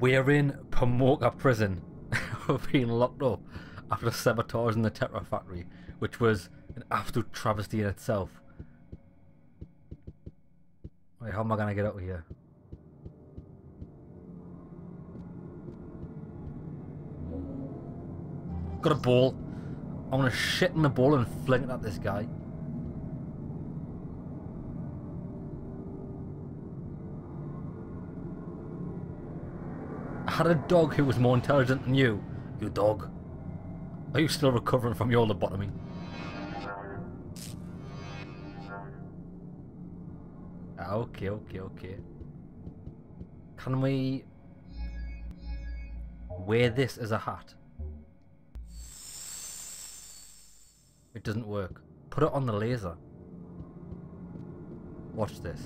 We're in Pamoka prison. We're being locked up after sabotaging the Tetra factory, which was an absolute travesty in itself. Wait, how am I gonna get out of here? Got a ball. I'm gonna shit in the ball and fling it at this guy. Had a dog who was more intelligent than you, you dog. Are you still recovering from your lobotomy? Ah, okay, okay, okay. Can we wear this as a hat? It doesn't work. Put it on the laser. Watch this.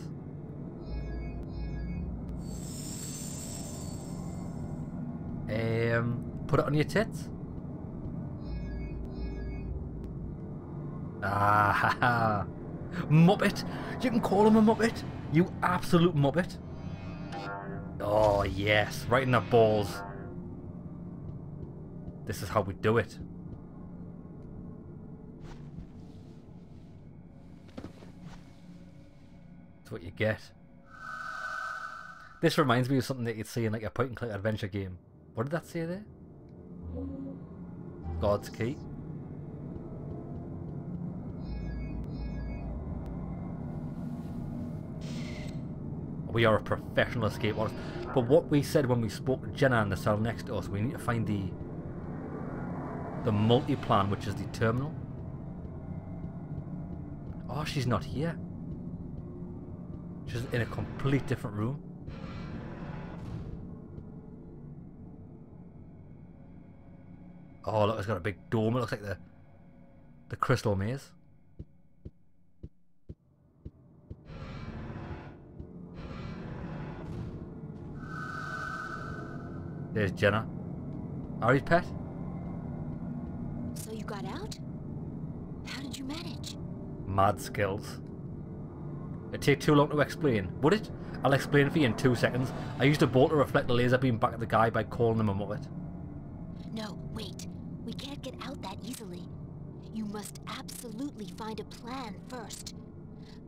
Um, put it on your tits. Ah, ha, ha. Muppet! You can call him a Muppet! You absolute Muppet! Oh, yes, right in the balls. This is how we do it. That's what you get. This reminds me of something that you'd see in like a point and click adventure game. What did that say there? God's key. We are a professional escape artist. But what we said when we spoke to Jenna in the cell next to us, we need to find the the multi-plan, which is the terminal. Oh, she's not here. She's in a complete different room. Oh, look, it's got a big dome. It looks like the the crystal maze. There's Jenna. Ari's pet. So you got out? How did you manage? Mad skills. It'd take too long to explain. Would it? I'll explain for you in two seconds. I used a bolt to reflect the laser beam back at the guy by calling him a muppet. No, wait. We can't get out that easily. You must absolutely find a plan first.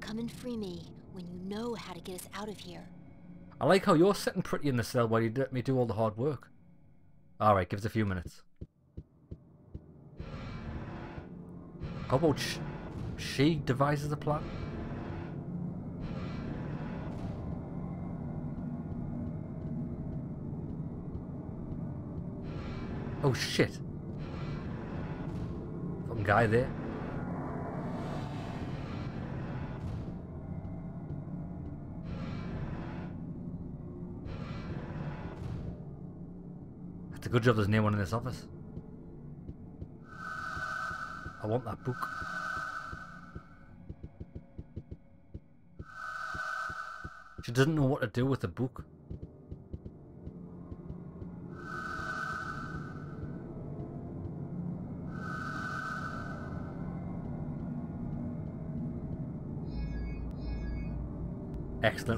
Come and free me when you know how to get us out of here. I like how you're sitting pretty in the cell while you let me do all the hard work. Alright, give us a few minutes. How about sh she devises a plan? Oh shit. Guy there. It's a good job there's no one in this office. I want that book. She doesn't know what to do with the book.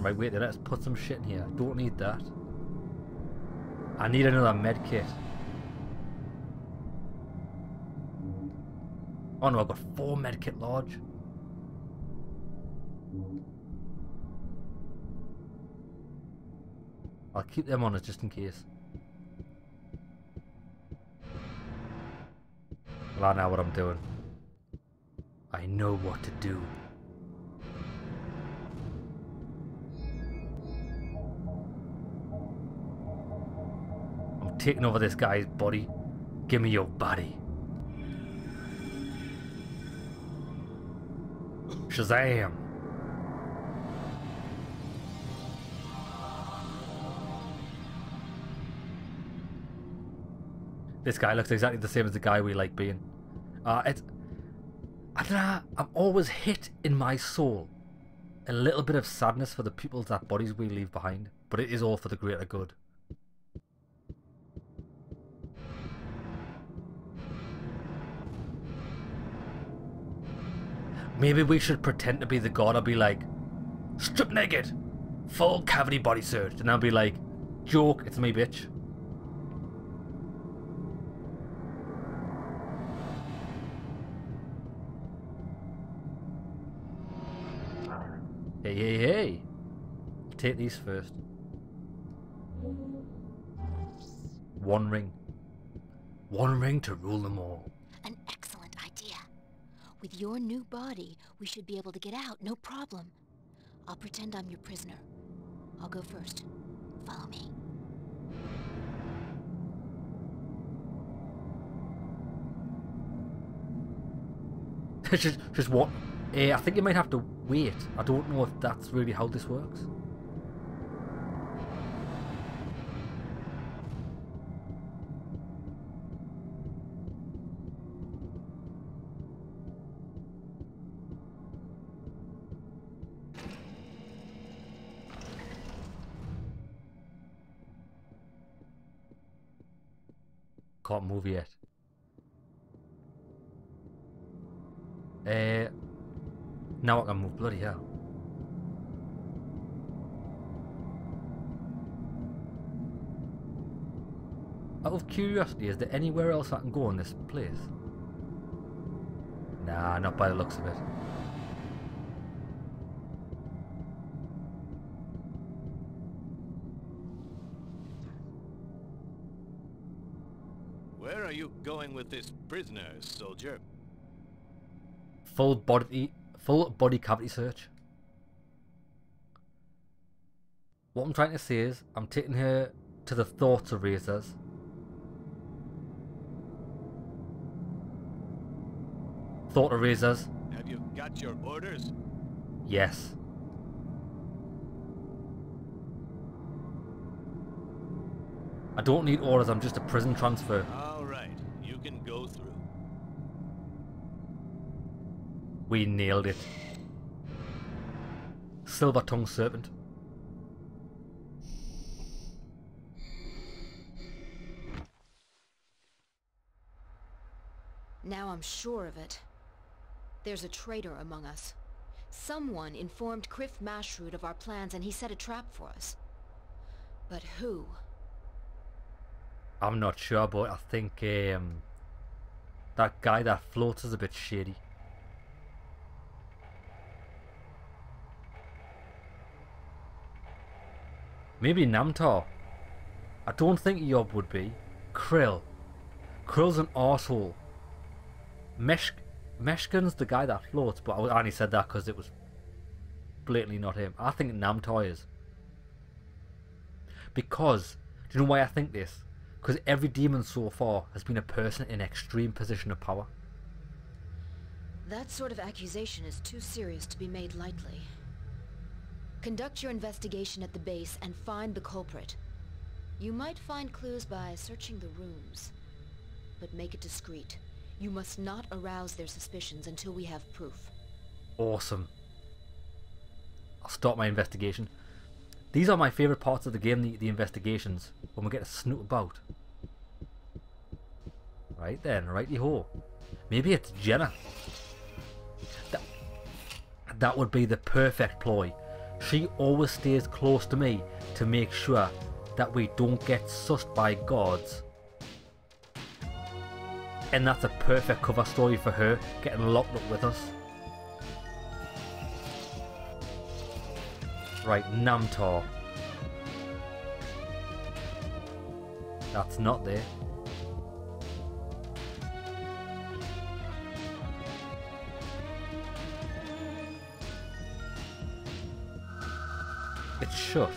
Right, wait, let's put some shit in here. Don't need that. I need another med kit. Oh no, I've got four med kit large. I'll keep them on us just in case. Well, I know what I'm doing. I know what to do. Taking over this guy's body. Give me your body. Shazam! This guy looks exactly the same as the guy we like being. Uh, it's... I don't know, I'm always hit in my soul. A little bit of sadness for the people that bodies we leave behind, but it is all for the greater good. Maybe we should pretend to be the god. I'll be like, strip naked, full cavity body search, and I'll be like, Joke, it's me, bitch. Hey, hey, hey. Take these first. One ring. One ring to rule them all. With your new body, we should be able to get out, no problem. I'll pretend I'm your prisoner. I'll go first. Follow me. just, just what? Uh, I think you might have to wait. I don't know if that's really how this works. Move yet. Uh, now I can move. Bloody hell. Out of curiosity, is there anywhere else I can go in this place? Nah, not by the looks of it. Going with this prisoner, soldier? Full body, full body cavity search. What I'm trying to say is, I'm taking her to the thought erasers. Thought erasers. Have you got your orders? Yes. I don't need orders, I'm just a prison transfer. You can go through. We nailed it. Silver tongue serpent. Now I'm sure of it. There's a traitor among us. Someone informed Criff Mashrud of our plans and he set a trap for us. But who? I'm not sure, but I think um, that guy that floats is a bit shady. Maybe Namtar. I don't think Yob would be. Krill. Krill's an arsehole. Mesh Meshkin's the guy that floats, but I only said that because it was blatantly not him. I think Namtar is. Because, do you know why I think this? Because every demon so far has been a person in extreme position of power. That sort of accusation is too serious to be made lightly. Conduct your investigation at the base and find the culprit. You might find clues by searching the rooms. But make it discreet. You must not arouse their suspicions until we have proof. Awesome. I'll start my investigation. These are my favourite parts of the game, the, the investigations, when we get to snoot about. Right then, righty ho. Maybe it's Jenna. That, that would be the perfect ploy. She always stays close to me to make sure that we don't get sussed by guards. And that's a perfect cover story for her, getting locked up with us. Right, Namtar. That's not there. It's shut.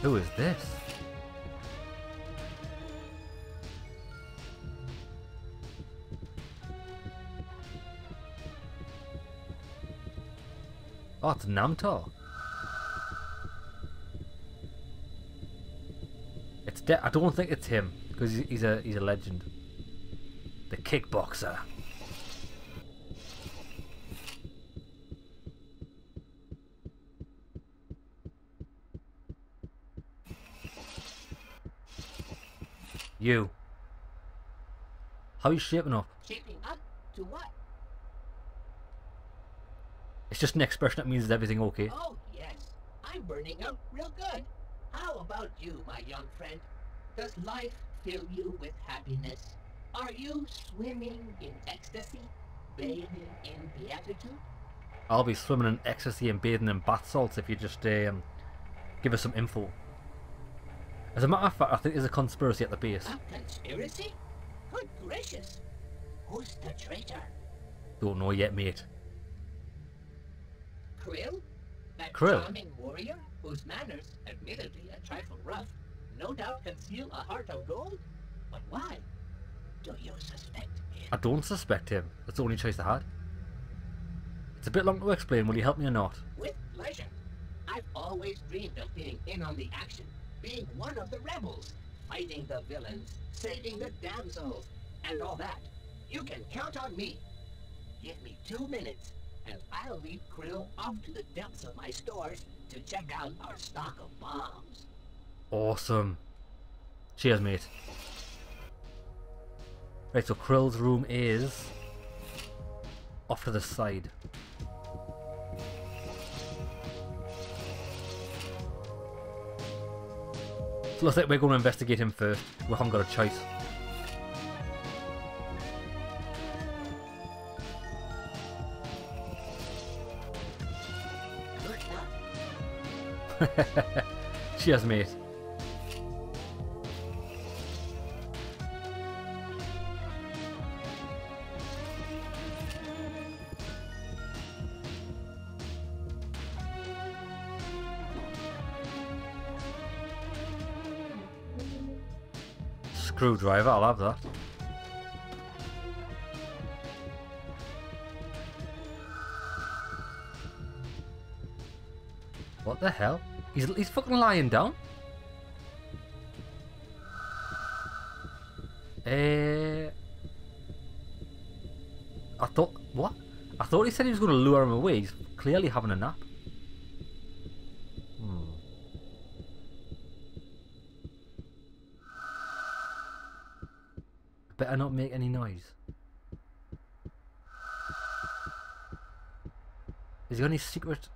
Who is this? Oh, it's Namtar. It's de- I don't think it's him because he's a he's a legend. The kickboxer. You. How are you shaping up? Shaping up to what? It's just an expression that means is everything okay. Oh, yes. I'm burning out real good. How about you, my young friend? Does life fill you with happiness? Are you swimming in ecstasy? Bathing in beatitude? I'll be swimming in ecstasy and bathing in bath salts if you just um, give us some info. As a matter of fact, I think there's a conspiracy at the base. A conspiracy? Good gracious. Who's the traitor? Don't know yet, mate. Krill? That Krill? charming warrior whose manners, admittedly a trifle rough, no doubt conceal a heart of gold? But why? Do you suspect him? I don't suspect him. That's the only choice I had. It's a bit long to explain. Will you help me or not? With pleasure. I've always dreamed of being in on the action, being one of the rebels, fighting the villains, saving the damsels, and all that. You can count on me. Give me two minutes, and I'll lead Krill off to the depths of my stores to check out our stock of bombs. Awesome. Cheers, mate. Right, so Krill's room is off to the side. So looks like we're going to investigate him first. We haven't got a choice. Luck. Cheers, mate. Screwdriver, I'll have that. What the hell? He's, he's fucking lying down. Eh. I thought. What? I thought he said he was going to lure him away. He's clearly having a nap. Hmm. Better not make any noise. Is he any secret?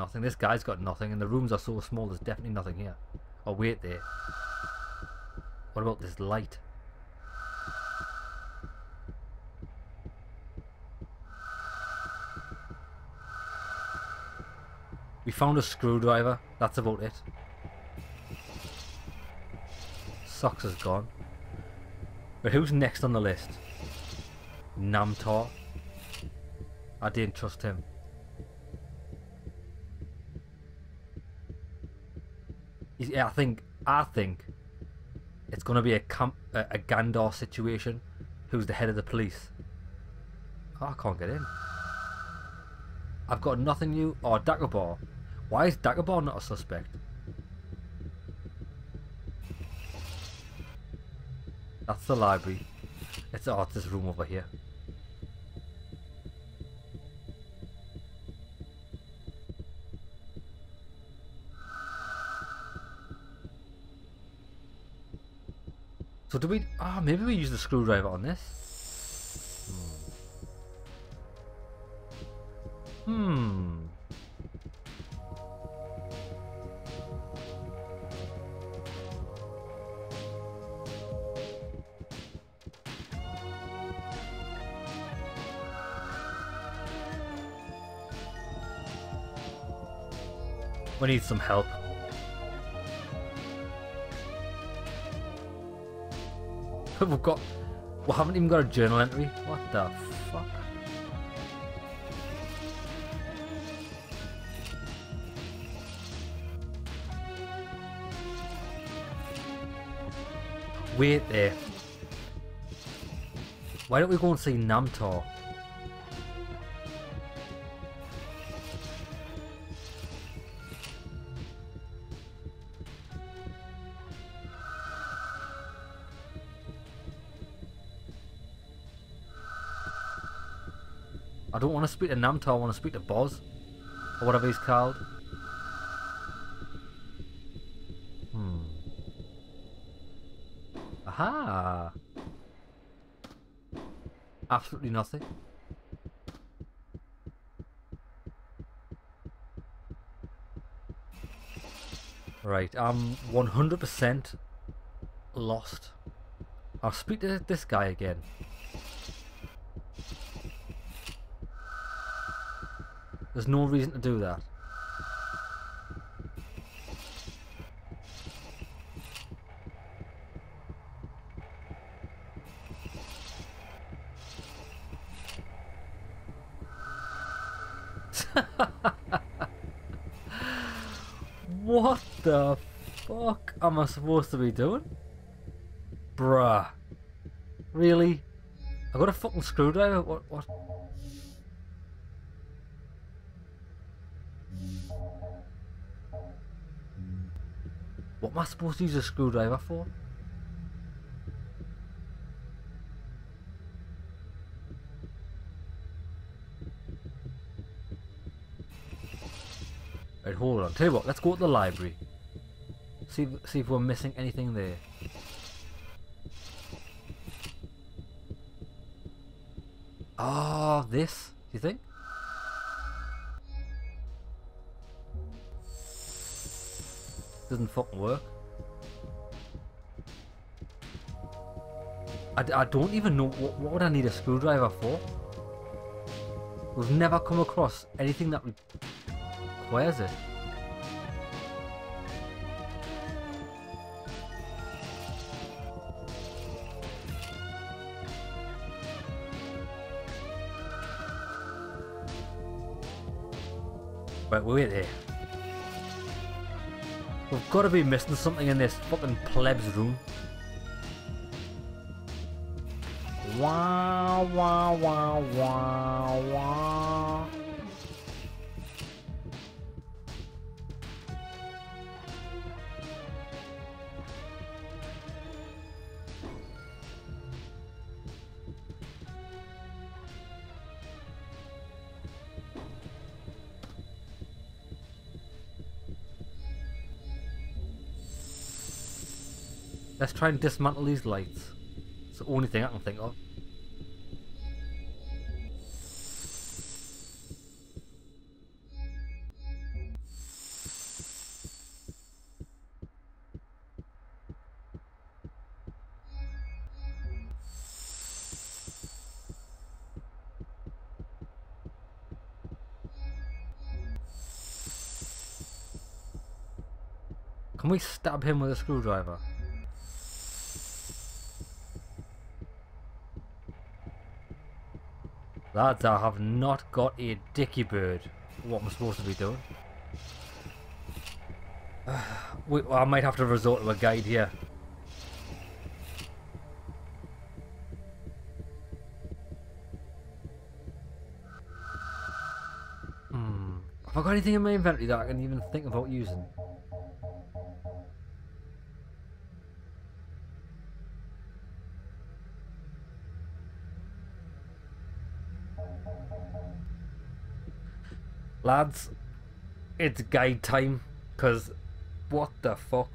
Nothing. This guy's got nothing, and the rooms are so small. There's definitely nothing here. Oh wait, there. What about this light? We found a screwdriver. That's about it. Socks is gone. But who's next on the list? Namtar. I didn't trust him. He's- Yeah, I think I think it's gonna be a camp a, Gandor situation. Who's the head of the police? Oh, I can't get in. I've got nothing new. Oh, Dagobah. Why is Dagobah not a suspect? That's the library. It's oh, it's this room over here. Do we? Ah, maybe we use the screwdriver on this. Hmm. We need some help. We've got. We haven't even got a journal entry. What the fuck? Wait there. Why don't we go and see Namtar? I don't want to speak to Namtar, I want to speak to Boz. Or whatever he's called. Hmm. Aha! Absolutely nothing. Right, I'm 100% lost. I'll speak to this guy again. There's no reason to do that. what the fuck am I supposed to be doing? Bruh. Really? I got a fucking screwdriver? What? What? What am I supposed to use a screwdriver for? Right, hold on. Tell you what, let's go to the library. See, see if we're missing anything there. Ah, this? Do you think? Doesn't fucking work. I, don't even know what, what would I need a screwdriver for. We've never come across anything that requires it. Wait here. We've got to be missing something in this fucking plebs room. Let's try and dismantle these lights. It's the only thing I can think of. Can we stab him with a screwdriver? Lads, I have not got a dicky bird. What am I'm supposed to be doing. we, I might have to resort to a guide here. Hmm. Have I got anything in my inventory that I can even think about using? Lads, it's guide time, because what the fuck?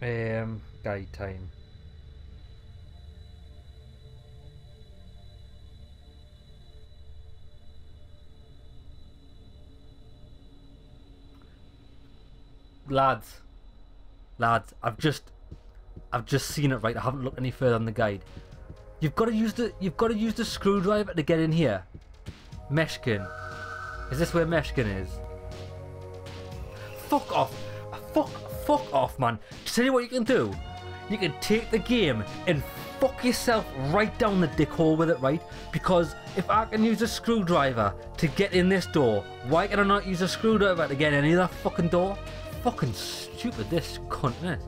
Um, guide time. Lads, lads, I've just, I've just seen it right. I haven't looked any further on the guide. You've got to use the, you've got to use the screwdriver to get in here. Meshkin. Is this where Meshkin is? Fuck off! Fuck, fuck off, man. Tell you what you can do. You can take the game and fuck yourself right down the dick hole with it, right? Because if I can use a screwdriver to get in this door, why can I not use a screwdriver to get in any other fucking door? Fucking stupid, this cunt, innit?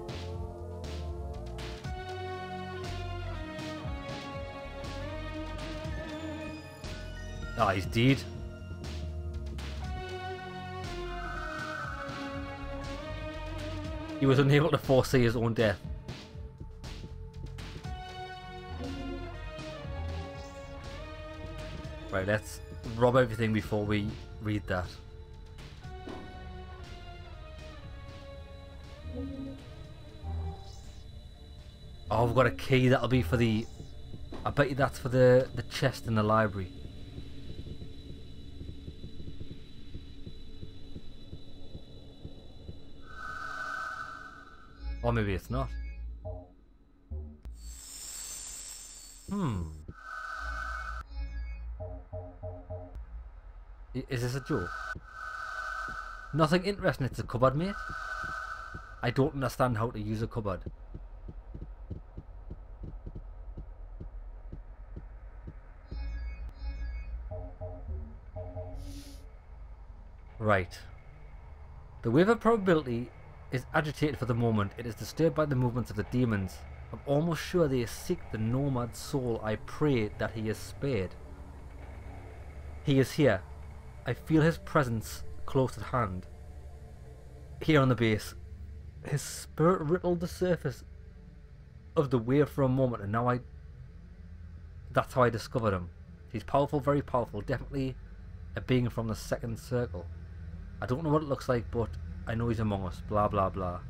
Ah, he's dead. He was unable to foresee his own death. Right, let's rob everything before we read that. Oh, we've got a key that'll be for the I bet you that's for the, the chest in the library. Not. Hmm. Is this a joke? Nothing interesting, it's a cupboard, mate. I don't understand how to use a cupboard. Right. The wave of probability is agitated for the moment. It is disturbed by the movements of the demons. I'm almost sure they seek the nomad soul. I pray that he is spared. He is here. I feel his presence close at hand. Here on the base. His spirit rippled the surface of the wave for a moment and now I... That's how I discovered him. He's powerful, very powerful. Definitely a being from the second circle. I don't know what it looks like, but I know he's among us. Blah, blah, blah.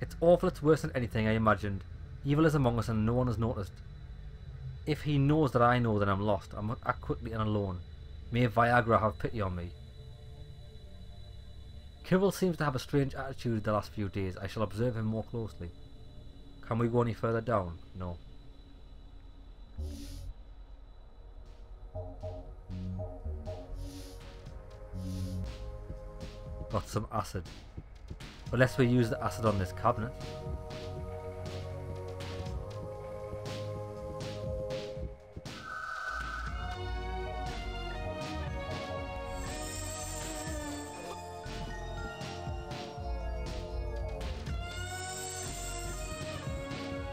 It's awful, it's worse than anything I imagined. Evil is among us and no one has noticed. If he knows that I know, then I'm lost. I must act quickly and alone. May Viagra have pity on me. Kirill seems to have a strange attitude the last few days. I shall observe him more closely. Can we go any further down? No. Got some acid. Unless we use the acid on this cabinet.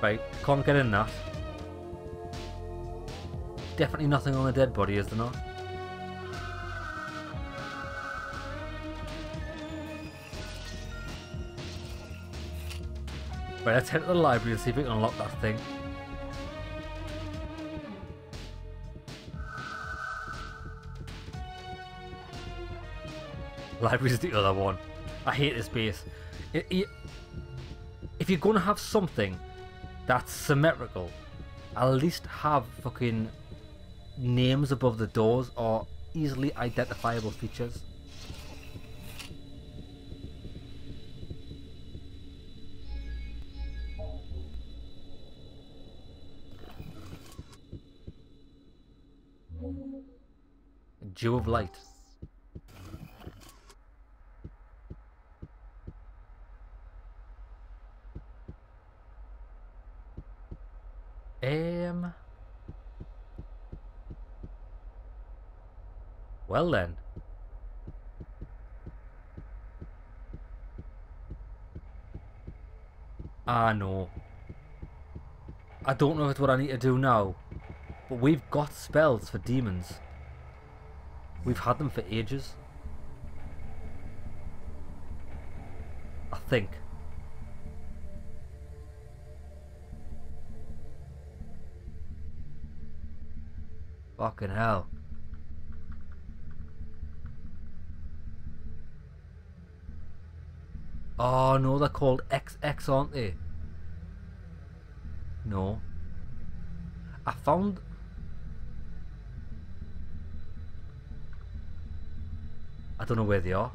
Right, can't get in that. Definitely nothing on the dead body, is there not? Right, let's head to the library and see if we can unlock that thing. Library's the other one. I hate this base. If you're gonna have something that's symmetrical, at least have fucking names above the doors or easily identifiable features. Of light. Um. Well then. Ah no. I don't know what I need to do now, but we've got spells for demons. We've had them for ages. I think. Fucking hell. Oh no, they're called XX, aren't they? No. I found. I don't know where they are.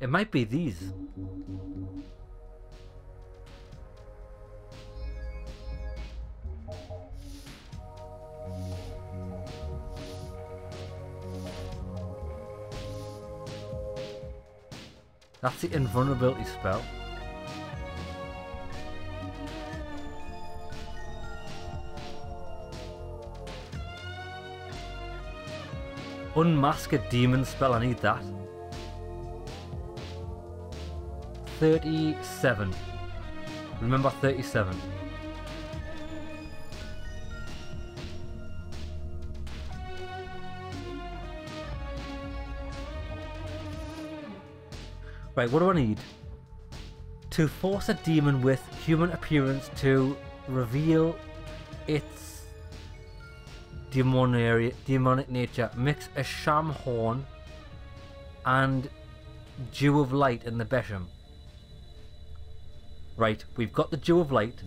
It might be these. That's the invulnerability spell. Unmask a demon spell, I need that. 37. Remember 37. Right, what do I need? To force a demon with human appearance to reveal its demonic, demonic nature. Mix a sham horn and dew of light in the Besham. Right, we've got the dew of light.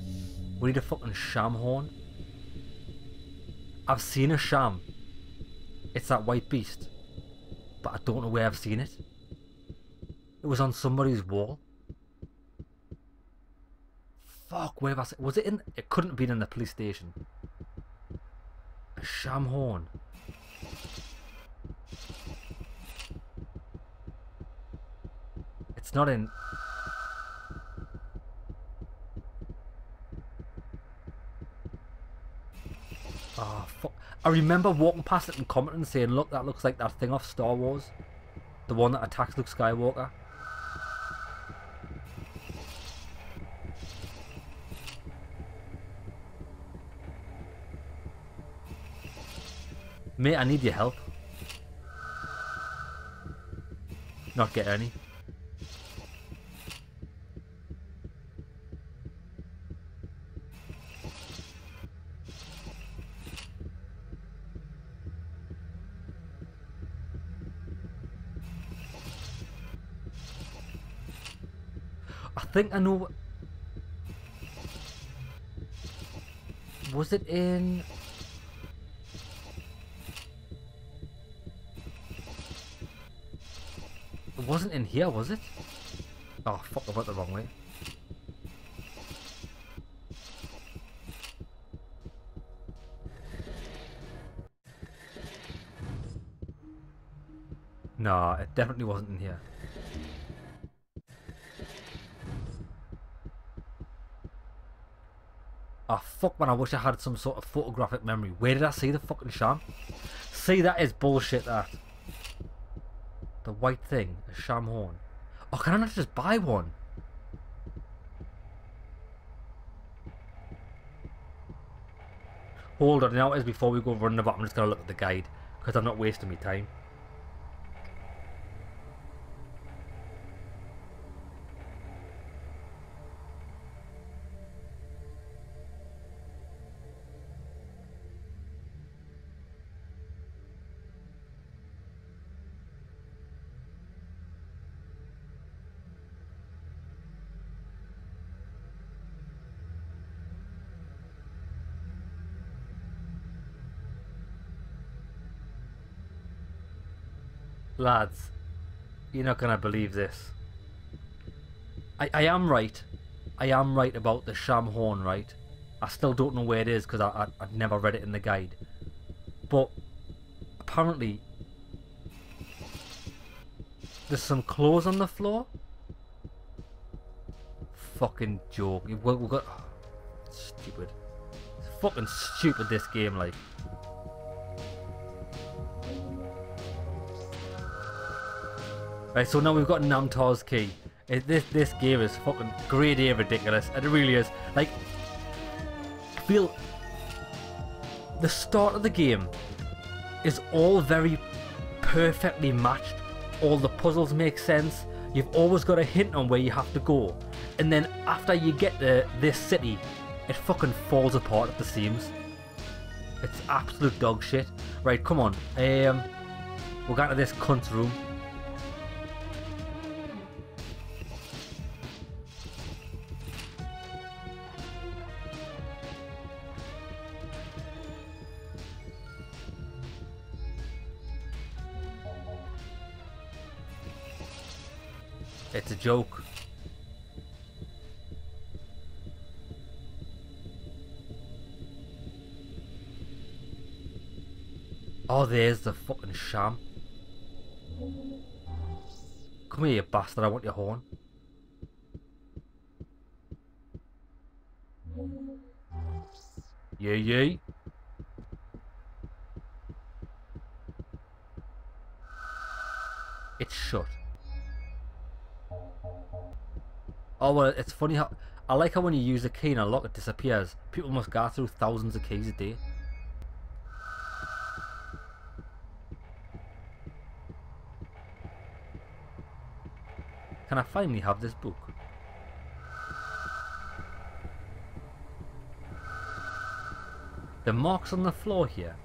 We need a fucking sham horn. I've seen a sham. It's that white beast. But I don't know where I've seen it. It was on somebody's wall. Fuck, where was it? Was it in... It couldn't have been in the police station. A sham horn. It's not in... Oh, fuck. I remember walking past it and commenting saying, look, that looks like that thing off Star Wars. The one that attacks Luke Skywalker. Mate, I need your help. Not get any. I think I know. Was it in? It wasn't in here, was it? Oh fuck! I went the wrong way. No, it definitely wasn't in here. Oh fuck man, I wish I had some sort of photographic memory. Where did I see the fucking sham? See, that is bullshit that. The white thing, a sham horn. Oh, can I not just buy one? Hold on, now as before we go running about, I'm just gonna look at the guide. Because I'm not wasting my time. Lads, you're not gonna believe this. I, I am right. I am right about the sham horn, right? I still don't know where it is because I, I, I've never read it in the guide. But apparently, there's some clothes on the floor. Fucking joke. We've got stupid. It's fucking stupid this game, like. Right, so now we've got Namtar's key. It, this this game is fucking grade A ridiculous. It really is. Like, I feel the start of the game is all very perfectly matched. All the puzzles make sense. You've always got a hint on where you have to go. And then after you get to this city, it fucking falls apart at the seams. It's absolute dog shit. Right, come on. Um, we'll get to this cunt's room. Joke. Oh, there's the fucking sham. Come here, you bastard. I want your horn. Yeah, yeah. It's shut. Oh well, it's funny how I like how when you use a key and a lock it disappears. People must go through thousands of keys a day. Can I finally have this book? The marks on the floor here.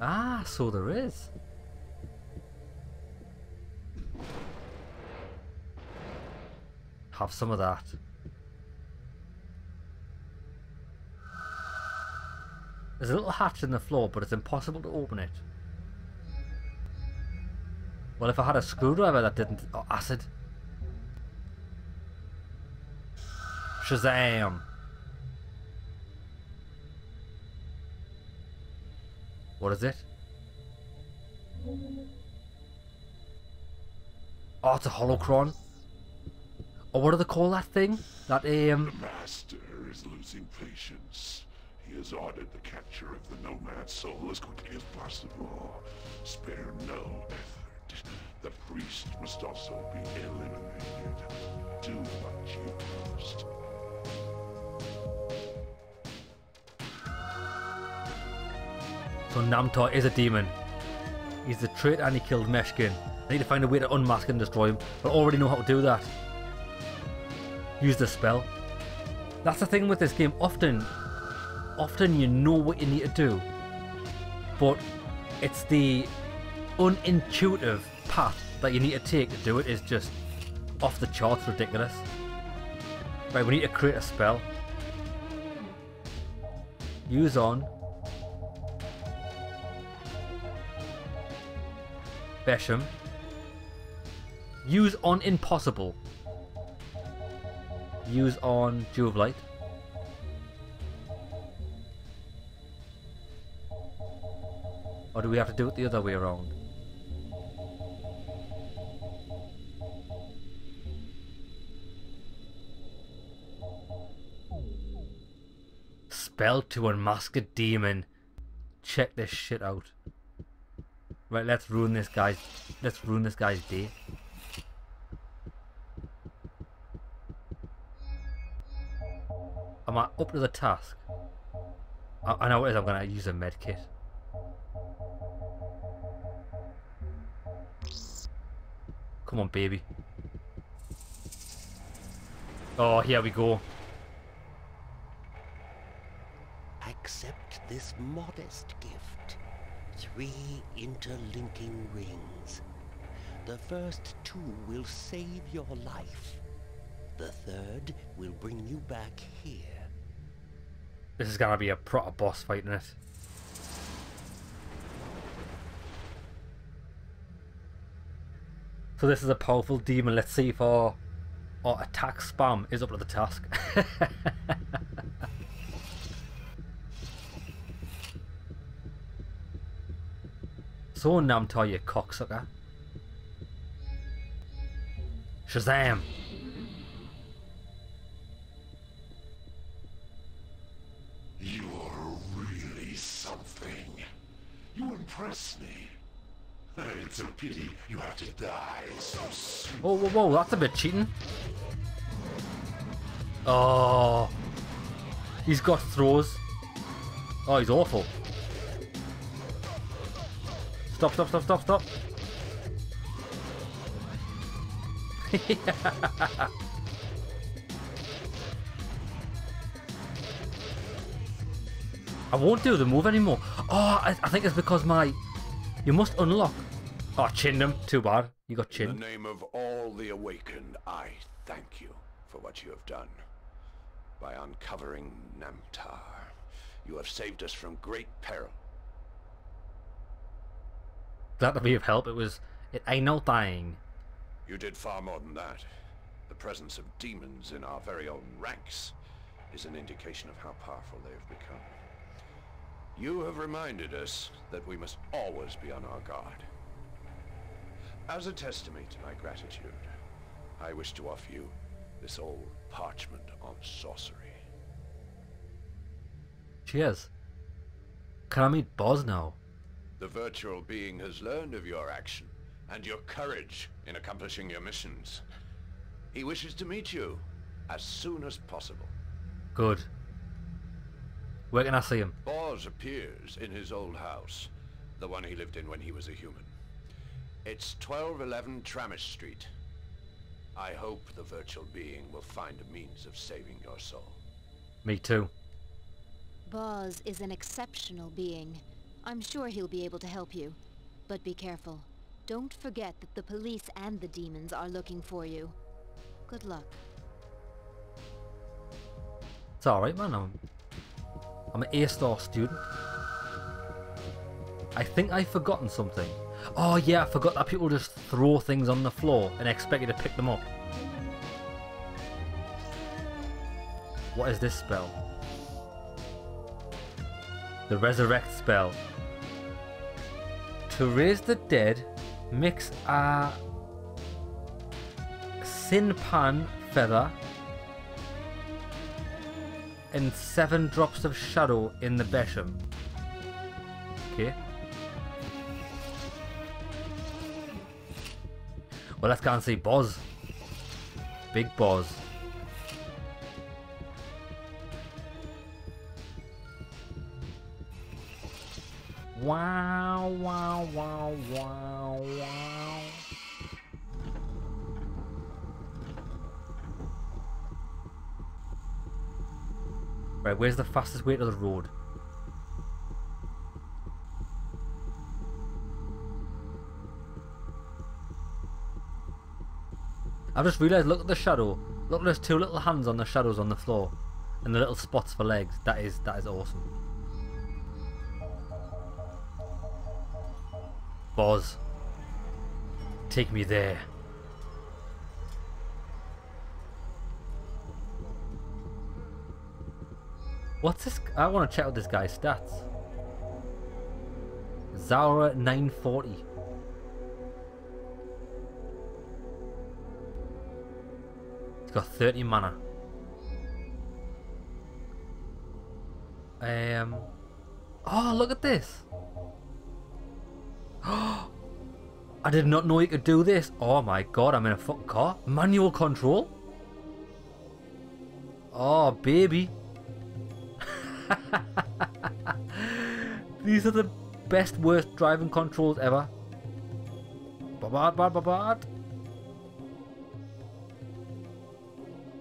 Ah, so there is. Have some of that. There's a little hatch in the floor, but it's impossible to open it. Well, if I had a screwdriver that didn't... Oh, acid. Shazam! What is it? Oh, it's a holocron. Or what do they call that thing? That um. The Master is losing patience. He has ordered the capture of the Nomad soul as quickly as possible. Spare no effort. The priest must also be eliminated. Do what you must. So Namtar is a demon. He's the traitor and he killed Meshkin. I need to find a way to unmask and destroy him, but I already know how to do that. Use the spell. That's the thing with this game. Often, often you know what you need to do, but it's the unintuitive path that you need to take to do it is just off the charts ridiculous. Right, we need to create a spell. Use on. Besham. Use on impossible. Use on of Light. Or do we have to do it the other way around? Spell to unmask a demon. Check this shit out. Right, let's ruin this guy's let's ruin this guy's day. I up to the task? I, I know it is, I'm gonna use a med kit. Come on, baby. Oh, here we go. Accept this modest gift. Three interlinking rings. The first two will save your life. The third will bring you back here. This is gonna be a proper boss fight, isn't it? So this is a powerful demon. Let's see if our, our attack spam is up to the task. so Namtar, you cocksucker. Shazam! Impress me. It's a pity you have to die so soon. Whoa, whoa, whoa, that's a bit cheating. Oh. He's got throws. Oh, he's awful. Stop, stop, stop, stop, stop. I won't do the move anymore. Oh, I, I think it's because my... You must unlock... Oh, chinned him. Too bad. You got In the name of all the awakened, I thank you for what you have done. By uncovering Namtar, you have saved us from great peril. Glad to be of help. It was... It ain't no thing. You did far more than that. The presence of demons in our very own ranks is an indication of how powerful they have become. You have reminded us that we must always be on our guard. As a testimony to my gratitude, I wish to offer you this old parchment on sorcery. Cheers. Can I meet Boz now? The virtual being has learned of your action and your courage in accomplishing your missions. He wishes to meet you as soon as possible. Good. Where can I see him? Boz appears in his old house, the one he lived in when he was a human. It's 1211 Tramish Street. I hope the virtual being will find a means of saving your soul. Me too. Boz is an exceptional being. I'm sure he'll be able to help you. But be careful. Don't forget that the police and the demons are looking for you. Good luck. It's alright, man. I'm, an A-star student. I think I've forgotten something. Oh, yeah, I forgot that people just throw things on the floor and expect you to pick them up. What is this spell? The Resurrect spell. To raise the dead, mix a sin pan feather and seven drops of shadow in the Besham. Okay. Well, let's go and see Boz. Big Boz. Wow, wow, wow, wow, wow. Right, where's the fastest way to the road? I've just realised, look at the shadow. Look, there's two little hands on the shadows on the floor. And the little spots for legs. That is, that is awesome. Boz. Take me there. What's this? I want to check out this guy's stats. Zara 940. He's got 30 mana. Um. Oh, look at this. I did not know you could do this. Oh my god, I'm in a fucking car. Manual control? Oh, baby. These are the best, worst driving controls ever. Babad, bad, babad.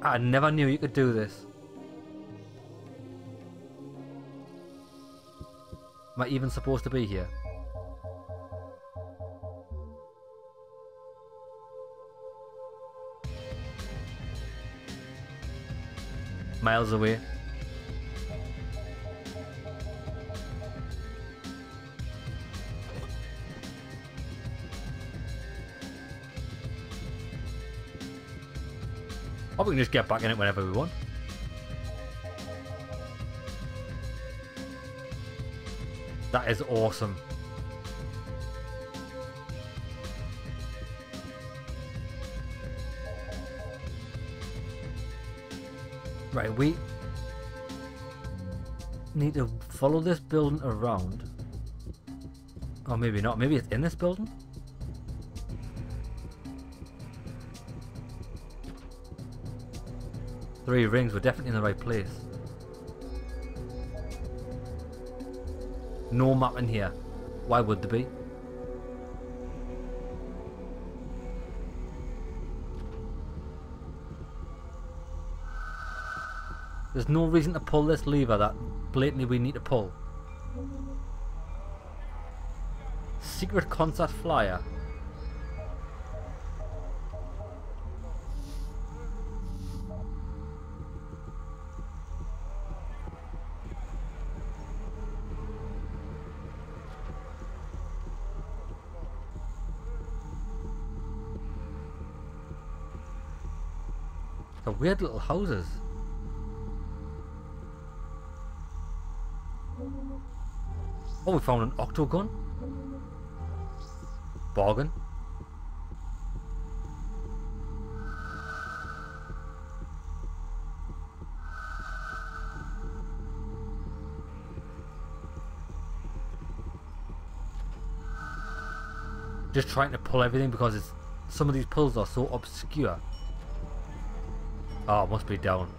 I never knew you could do this. Am I even supposed to be here? Miles away. Or we can just get back in it whenever we want. That is awesome. Right, we need to follow this building around. Or maybe not. Maybe it's in this building? Three rings, we're definitely in the right place. No map in here. Why would there be? There's no reason to pull this lever that blatantly we need to pull. Secret concert flyer. Weird little houses. Oh, we found an octagon. Bargain. Just trying to pull everything because it's some of these pulls are so obscure. Oh, it must be down.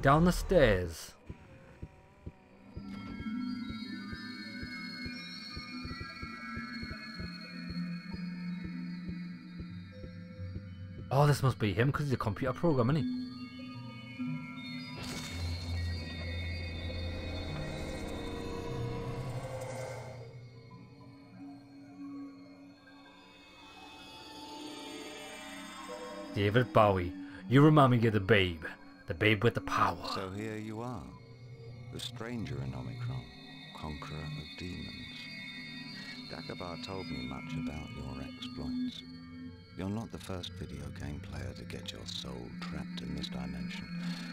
Down the stairs. Oh, this must be him because he's a computer program, isn't he? David Bowie. You remind me of the babe. The babe with the power. So here you are, the stranger in Omikron, conqueror of demons. Dagobah told me much about your exploits. You're not the first video game player to get your soul trapped in this dimension,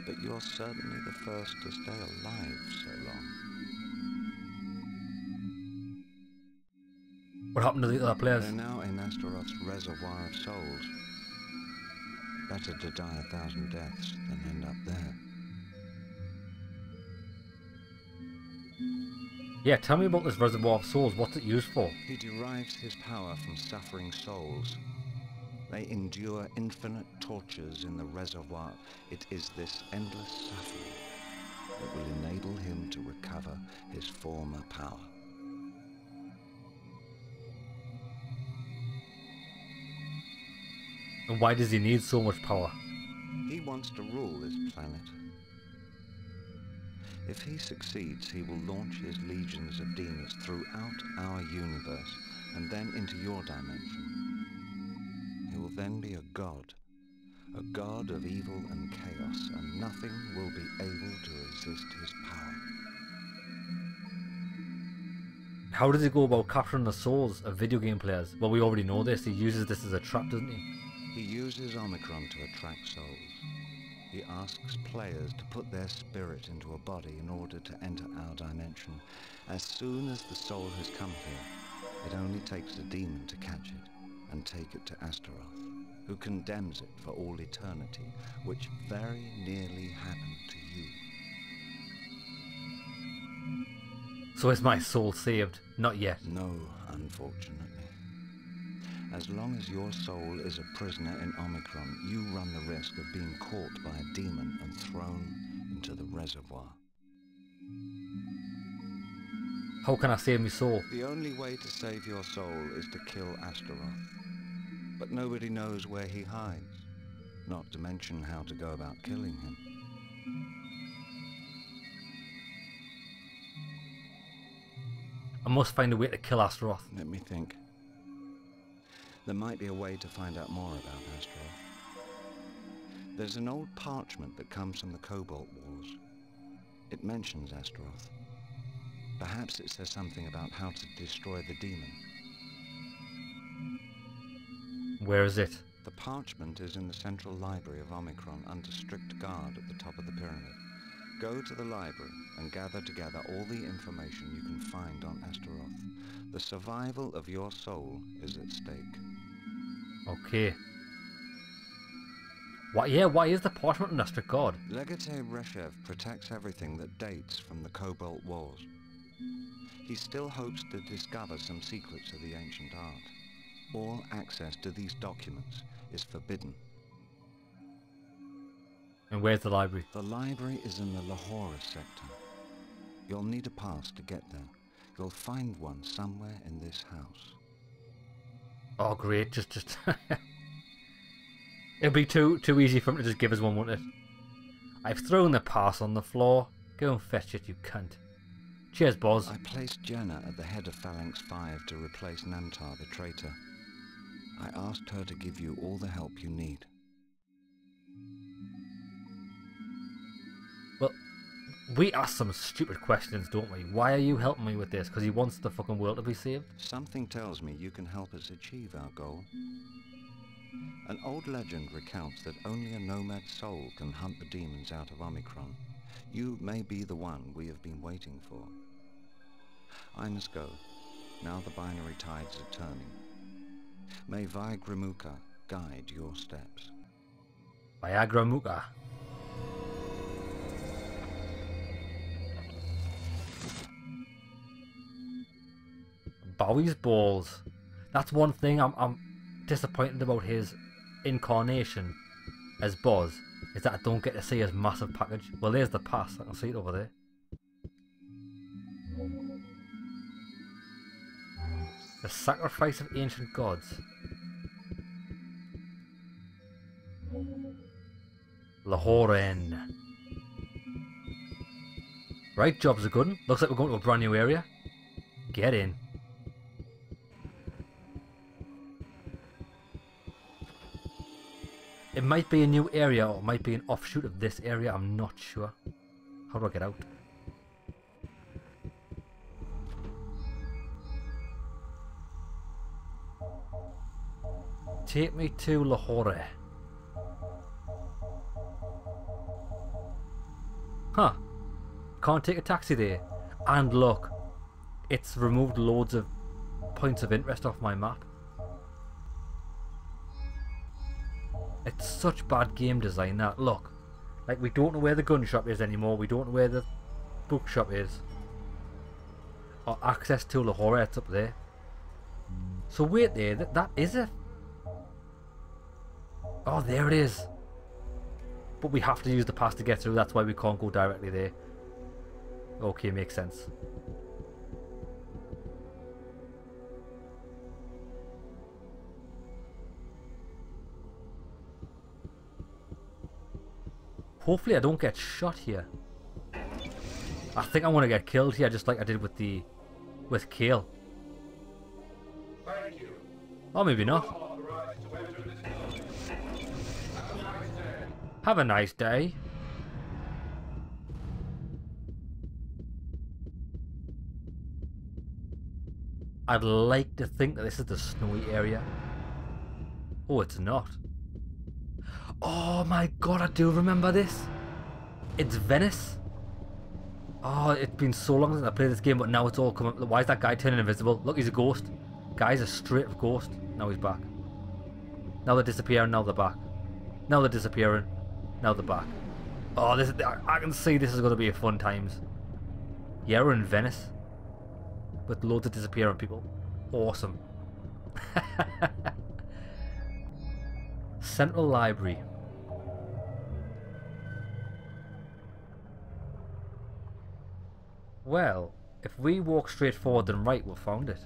but you're certainly the first to stay alive so long. What happened to the other players? They're now in Astaroth's reservoir of souls. Better to die a thousand deaths than end up there. Yeah, tell me about this reservoir of souls. What's it used for? He derives his power from suffering souls. They endure infinite tortures in the reservoir. It is this endless suffering that will enable him to recover his former power. And why does he need so much power? He wants to rule this planet. If he succeeds, he will launch his legions of demons throughout our universe and then into your dimension. He will then be a god, a god of evil and chaos, and nothing will be able to resist his power. How does he go about capturing the souls of video game players? Well, we already know this. He uses this as a trap, doesn't he? He uses Omikron to attract souls. He asks players to put their spirit into a body in order to enter our dimension. As soon as the soul has come here, it only takes a demon to catch it and take it to Astaroth, who condemns it for all eternity, which very nearly happened to you. So is my soul saved? Not yet. No, unfortunately. As long as your soul is a prisoner in Omikron, you run the risk of being caught by a demon and thrown into the reservoir. How can I save my soul? The only way to save your soul is to kill Astaroth. But nobody knows where he hides, not to mention how to go about killing him. I must find a way to kill Astaroth. Let me think. There might be a way to find out more about Astaroth. There's an old parchment that comes from the Cobalt Wars. It mentions Astaroth. Perhaps it says something about how to destroy the demon. Where is it? The parchment is in the central library of Omikron under strict guard at the top of the pyramid. Go to the library and gather together all the information you can find on Astaroth. The survival of your soul is at stake. Okay. Why? Yeah. Why is the parchment an extra god? Legate Reshev protects everything that dates from the Cobalt Wars. He still hopes to discover some secrets of the ancient art. All access to these documents is forbidden. And where's the library? The library is in the Lahoreh sector. You'll need a pass to get there. You'll find one somewhere in this house. Oh, great! Just, just. It'll be too, too easy for him to just give us one, won't it? I've thrown the pass on the floor. Go and fetch it, you cunt. Cheers, Boz. I placed Jenna at the head of Phalanx 5 to replace Namtar the traitor. I asked her to give you all the help you need. We ask some stupid questions, don't we? Why are you helping me with this? Because he wants the fucking world to be saved? Something tells me you can help us achieve our goal. An old legend recounts that only a nomad soul can hunt the demons out of Omikron. You may be the one we have been waiting for. I must go. Now the binary tides are turning. May Viagramuka guide your steps. Viagra Muka. Bowie's balls. That's one thing I'm, I'm disappointed about his incarnation as Boz is that I don't get to see his massive package. Well, there's the pass. I can see it over there. The sacrifice of ancient gods. Lahoreh. Right, job's a good. Looks like we're going to a brand new area. Get in. It might be a new area or it might be an offshoot of this area. I'm not sure. How do I get out? Take me to Lahoreh. Huh. Can't take a taxi there. And look, it's removed loads of points of interest off my map. It's such bad game design that, look, like we don't know where the gun shop is anymore, we don't know where the bookshop is. Or access to Lahoreh, it's up there. So wait there, that, that is it. Oh, there it is. But we have to use the pass to get through, that's why we can't go directly there. Okay, makes sense. Hopefully I don't get shot here. I think I want to get killed here just like I did with the... with Kay'l. Or maybe not. Have a nice day. I'd like to think that this is the snowy area. Oh, it's not. Oh my god, I do remember this. It's Venice. Oh, it's been so long since I played this game, but now it's all come up. Why is that guy turning invisible? Look, he's a ghost. Guy's a straight ghost. Now he's back. Now they're disappearing, now they're back. Now they're disappearing. Now they're back. Oh, this I can see this is going to be a fun times. Yeah, we're in Venice. With loads of disappearing people. Awesome. Central Library. Well, if we walk straight forward and right, we'll find it.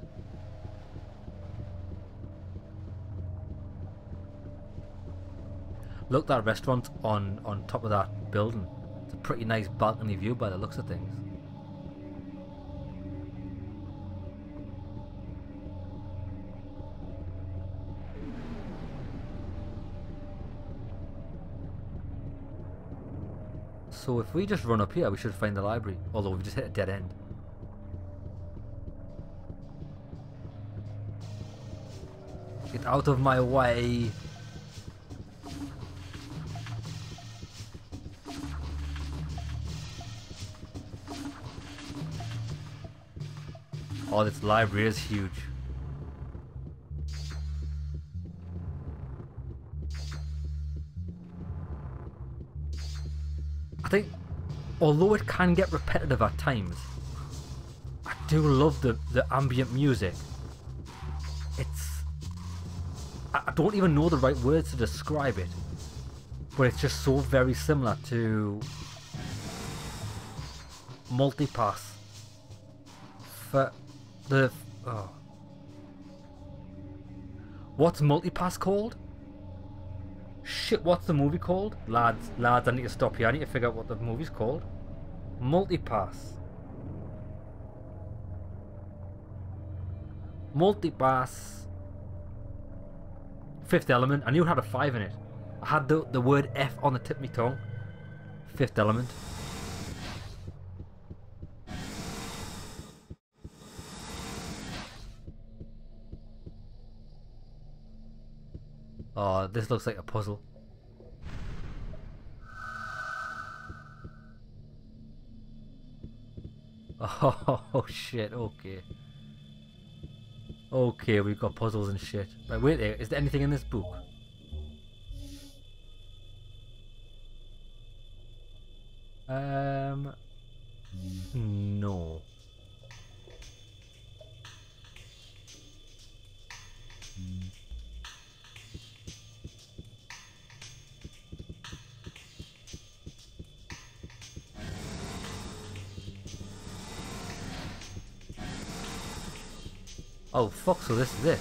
Look, that restaurant on, on top of that building. It's a pretty nice balcony view by the looks of things. So if we just run up here, we should find the library. Although we've just hit a dead end. Get out of my way! Oh, this library is huge. Although it can get repetitive at times, I do love the, the ambient music. It's... I don't even know the right words to describe it, but it's just so very similar to Multipass for the... Oh. What's Multipass called? Shit, what's the movie called? Lads, lads, I need to stop here. I need to figure out what the movie's called. Multipass. Multipass. Fifth Element. I knew it had a 5 in it. I had the, the word F on the tip of my tongue. Fifth Element. Oh, this looks like a puzzle. Oh, shit, okay. Okay, we've got puzzles and shit. Right, wait there, is there anything in this book? Um, no. Oh fuck, so this is it.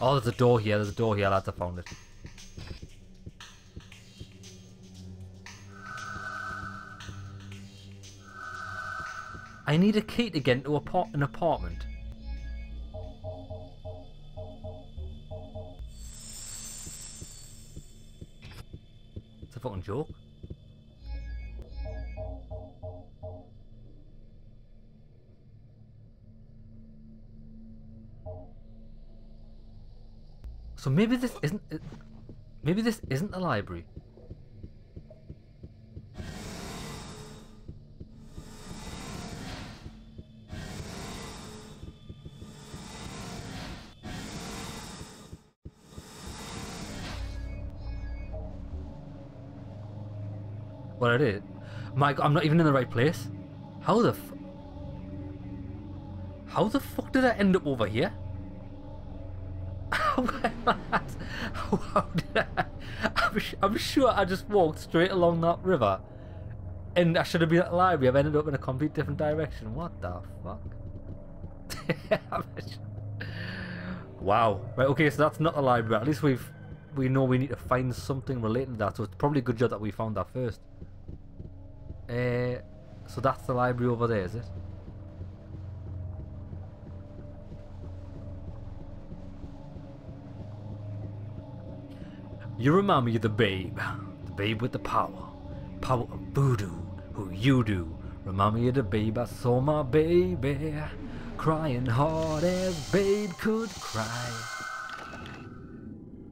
Oh, there's a door here, there's a door here, lads, I found it. I need a key to get into an apartment. It's a fucking joke. So maybe this isn't. it- Maybe this isn't the library. Well, it is. My God, I'm not even in the right place. How the How the fuck did I end up over here? I'm, I'm sure I just walked straight along that river, and I should have been at the library. I've ended up in a complete different direction. What the fuck? wow. Right. Okay. So that's not the library. At least we've we know we need to find something related to that. So it's probably a good job that we found that first. Uh, so that's the library over there, is it? You remind me of the babe. The babe with the power. Power of voodoo. Who you do. Remind me of the babe. I saw my baby. Crying hard as babe could cry.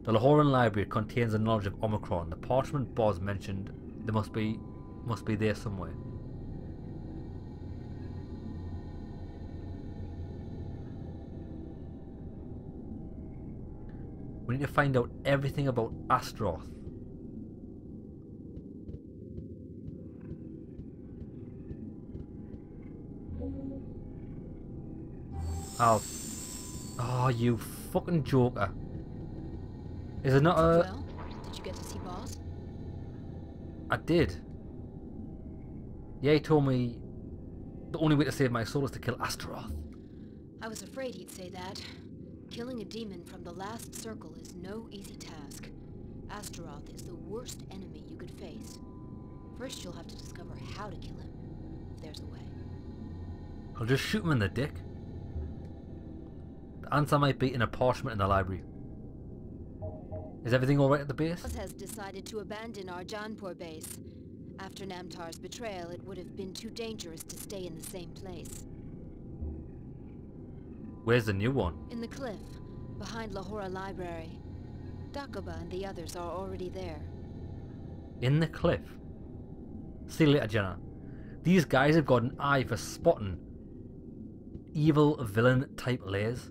The Lahoreh library contains a knowledge of Omikron. The parchment Boz mentioned there must be must be there somewhere. We need to find out everything about Astaroth. Oh. Oh, you fucking joker. Is it not a... well, did you get to see Boz? I did. Yeah, he told me the only way to save my soul is to kill Astaroth. I was afraid he'd say that. Killing a demon from the last circle is no easy task. Astaroth is the worst enemy you could face. First, you'll have to discover how to kill him, if there's a way. I'll just shoot him in the dick. The answer might be in a parchment in the library. Is everything alright at the base? Has decided to abandon our Jaunpur base. After Namtar's betrayal, it would have been too dangerous to stay in the same place. Where's the new one? In the cliff, behind Lahoreh Library. Dakoba and the others are already there. In the cliff. See you later, Jenna. These guys have got an eye for spotting evil villain type layers.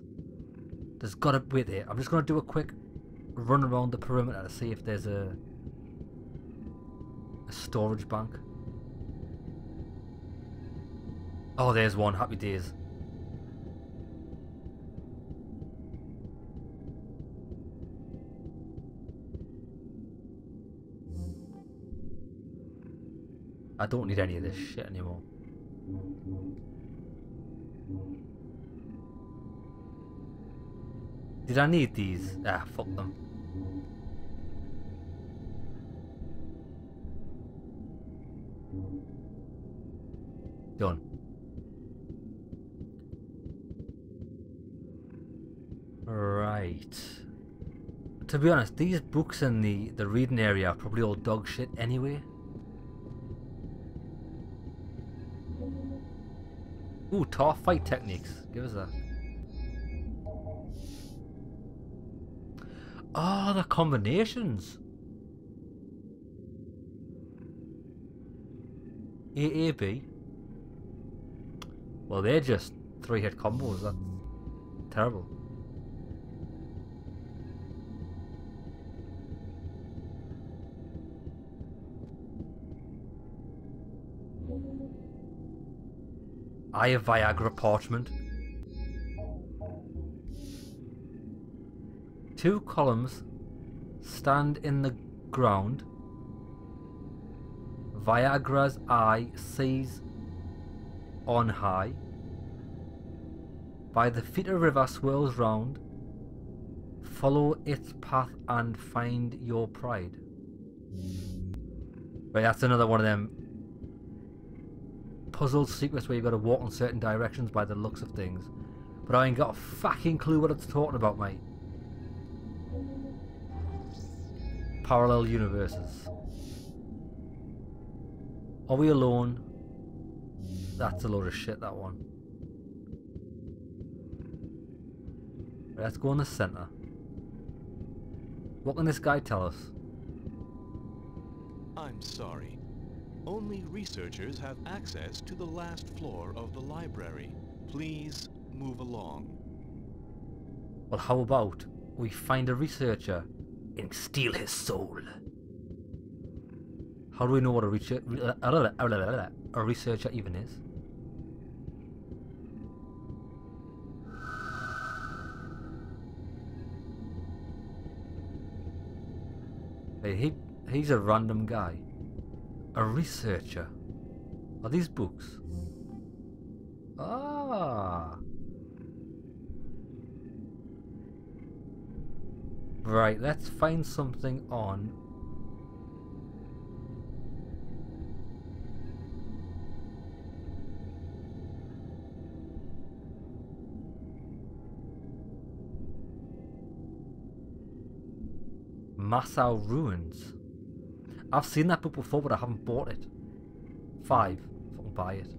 There's gotta wait there. I'm just gonna do a quick run around the perimeter to see if there's a a storage bank. Oh, there's one. Happy days. I don't need any of this shit anymore. Did I need these? Ah, fuck them. Done. Right. To be honest, these books in the, the reading area are probably all dog shit anyway. Ooh, tar fight techniques. Give us that. Oh, the combinations. AAB. Well, they're just three hit combos. That's terrible. Eye of Viagra parchment. Two columns stand in the ground. Viagra's eye sees on high. By the feet a river swirls round. Follow its path and find your pride. Right, that's another one of them puzzle secrets where you've got to walk in certain directions by the looks of things. But I ain't got a fucking clue what it's talking about, mate. Parallel universes. Are we alone? That's a load of shit, that one. Let's go in the center. What can this guy tell us? I'm sorry. Only researchers have access to the last floor of the library. Please move along. Well, how about we find a researcher and steal his soul? How do we know what a, research, a researcher even is? He, he's a random guy. A researcher. Are these books? Ah. Right, let's find something on Masao Ruins. I've seen that book before, but I haven't bought it. Five. Fucking buy it.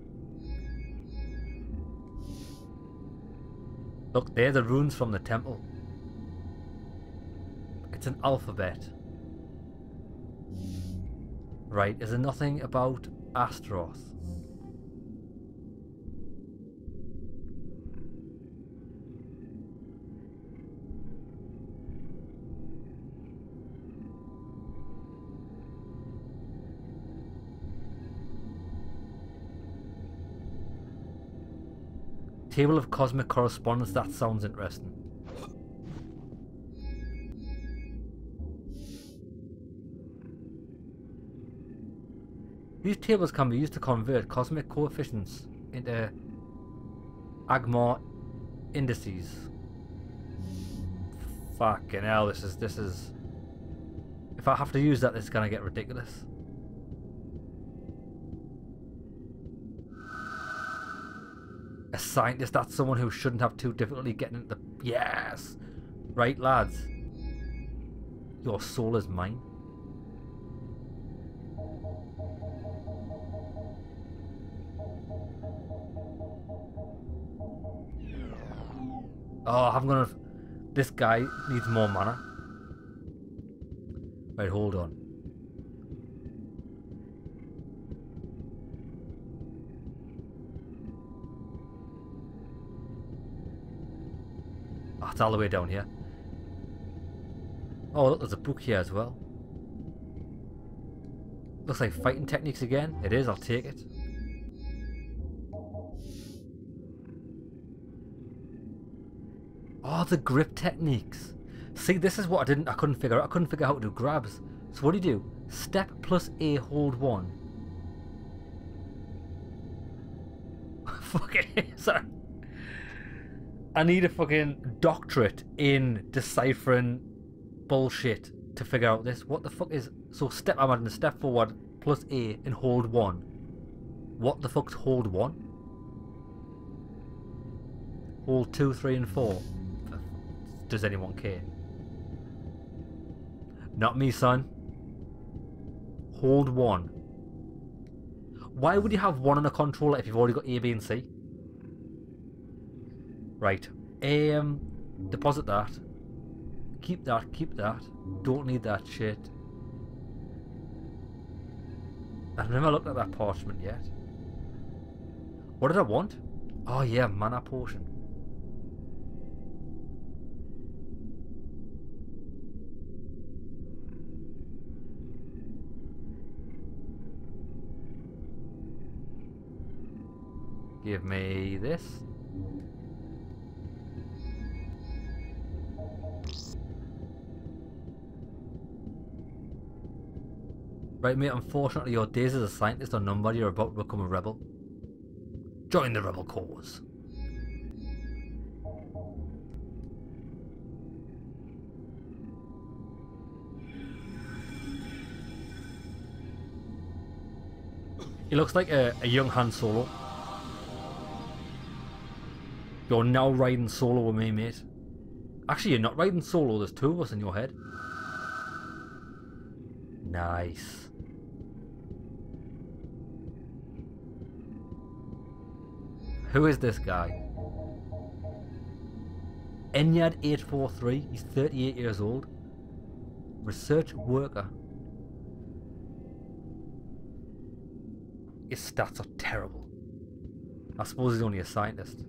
Look, they're the runes from the temple. It's an alphabet. Right, is there nothing about Astaroth? Table of cosmic correspondence, that sounds interesting. These tables can be used to convert cosmic coefficients into Agmar indices. Fucking hell, this is this is if I have to use that this is gonna get ridiculous. Scientist, that's someone who shouldn't have too difficulty getting into the... Yes! Right, lads. Your soul is mine. Oh, I'm gonna... This guy needs more mana. Right, hold on. It's all the way down here. Oh, look, there's a book here as well. Looks like fighting techniques again. It is, I'll take it. Oh, the grip techniques. See, this is what I didn't, I couldn't figure out. I couldn't figure out how to do grabs. So what do you do? Step plus A, hold one. Fucking, sorry. I need a fucking doctorate in deciphering bullshit to figure out this. What the fuck is... So step, I'm adding a step forward plus A and hold one. What the fuck's hold one? Hold two, three and four. Does anyone care? Not me, son. Hold one. Why would you have one on a controller if you've already got A, B and C? Right. Um, deposit that. Keep that, keep that. Don't need that shit. I've never looked at that parchment yet. What did I want? Oh yeah, mana potion. Give me this. Right mate, unfortunately your days as a scientist are numbered, you're about to become a rebel. Join the rebel cause. He looks like a, a young Han Solo. You're now riding solo with me, mate. Actually, you're not riding solo, there's two of us in your head. Nice. Who is this guy? Enyad843. He's 38 years old. Research worker. His stats are terrible. I suppose he's only a scientist.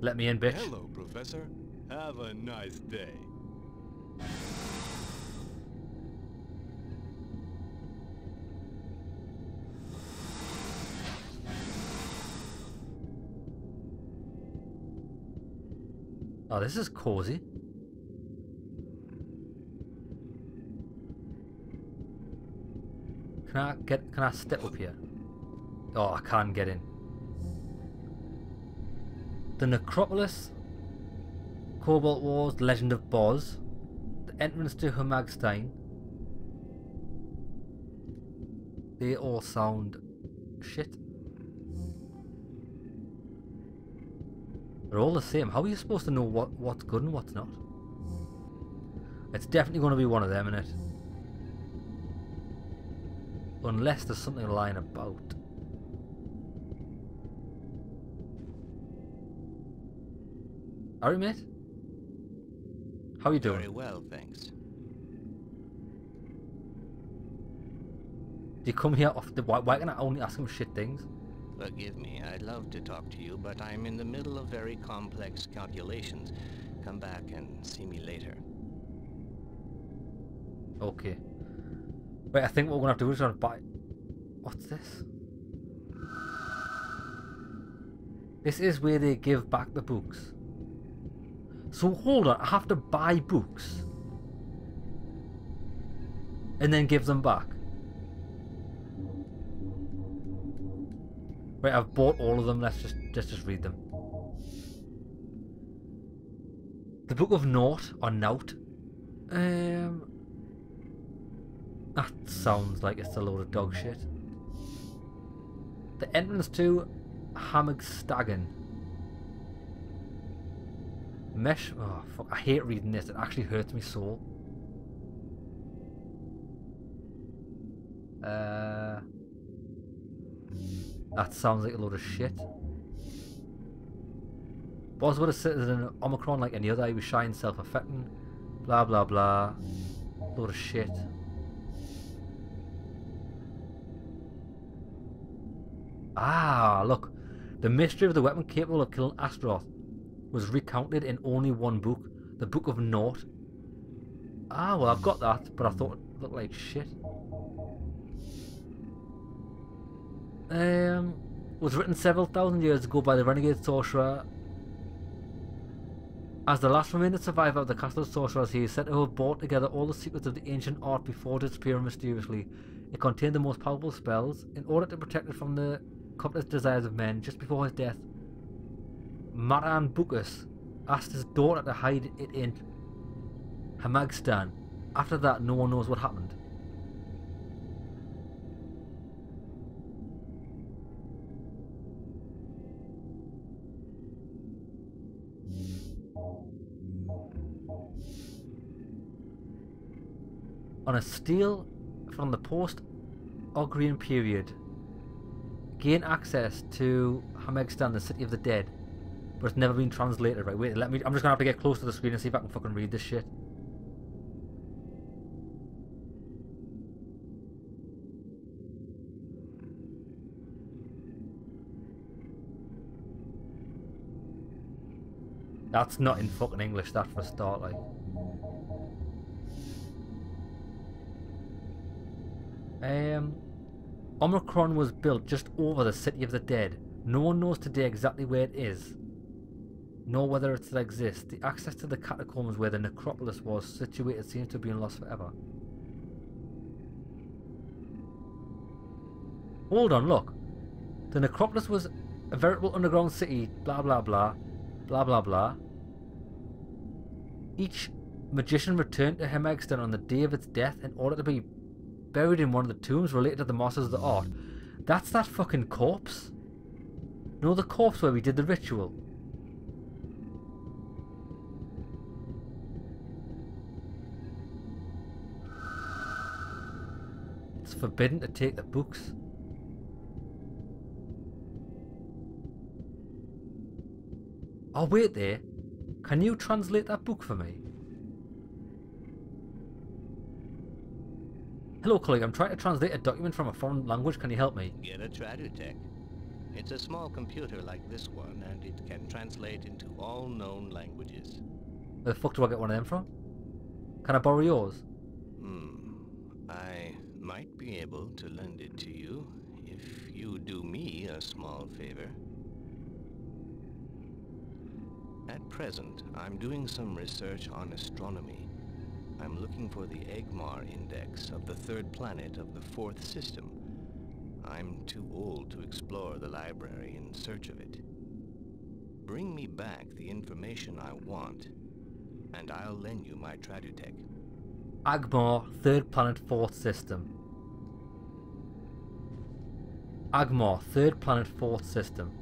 Let me in, bitch. Hello, Professor. Have a nice day. Oh, this is cozy. Can I get? Can I step up here? Oh, I can't get in. The Necropolis, Cobalt Wars, Legend of Boz, the entrance to Humagstein. They all sound shit. They're all the same. How are you supposed to know what, what's good and what's not? It's definitely going to be one of them, isn't it? Unless there's something lying about. Alright, mate? How are you doing? Very well, thanks. Do you come here off the... Why, why can I only ask him shit things? Forgive me, I'd love to talk to you, but I'm in the middle of very complex calculations. Come back and see me later. Okay. Wait, I think what we're gonna have to do is to buy... What's this? This is where they give back the books. So hold on, I have to buy books. And then give them back. Wait, I've bought all of them, let's just let's just read them. The Book of Naught or Nout. Um That sounds like it's a load of dog shit. The entrance to Hammerstagen. Mesh. Oh, fuck. I hate reading this. It actually hurts me soul. Uh, that sounds like a load of shit. What a citizen Omikron like any other. He was shy and self-affecting. Blah blah blah. Load of shit. Ah, look. The mystery of the weapon capable of killing Astaroth was recounted in only one book, the Book of Naught. Ah, well, I've got that, but I thought it looked like shit. Um, was written several thousand years ago by the renegade sorcerer. As the last remaining survivor of the castle of sorcerers, he is said to have brought together all the secrets of the ancient art before disappearing mysteriously. It contained the most powerful spells. In order to protect it from the countless desires of men, just before his death, Maran Bucus asked his daughter to hide it in Hamagstan. After that, no one knows what happened. On a stele from the post-Ogrian period, gain access to Hamegstan, the city of the dead, but it's never been translated. Right, wait, let me. I'm just gonna have to get close to the screen and see if I can fucking read this shit. That's not in fucking English, that for a start, like. Um, Omikron was built just over the City of the Dead. No one knows today exactly where it is, nor whether it still exists. The access to the catacombs where the necropolis was situated seems to have been lost forever. Hold on, look. The necropolis was a veritable underground city, blah blah blah, blah blah blah. Each magician returned to Hemagston on the day of its death in order to be buried in one of the tombs related to the Masters of the Art. That's that fucking corpse. No, the corpse where we did the ritual. It's forbidden to take the books. Oh, wait there. Can you translate that book for me? Hello, colleague. I'm trying to translate a document from a foreign language. Can you help me? Get a Tradutech. It's a small computer like this one, and it can translate into all known languages. Where the fuck do I get one of them from? Can I borrow yours? Hmm. I might be able to lend it to you if you do me a small favor. At present, I'm doing some research on astronomy. I'm looking for the Egmar Index of the third planet of the fourth system. I'm too old to explore the library in search of it. Bring me back the information I want, and I'll lend you my Tradutech. Agmar, third planet, fourth system. Agmar, third planet, fourth system.